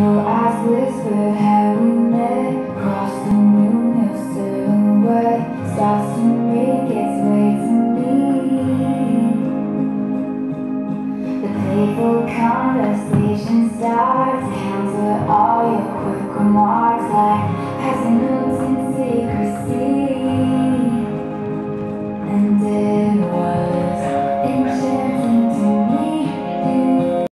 Your eyes whisper how we met. Crossing you new silhouette Starts to make its way to me. The playful conversation starts. Answer all your quick remarks Like passing notes in secrecy. And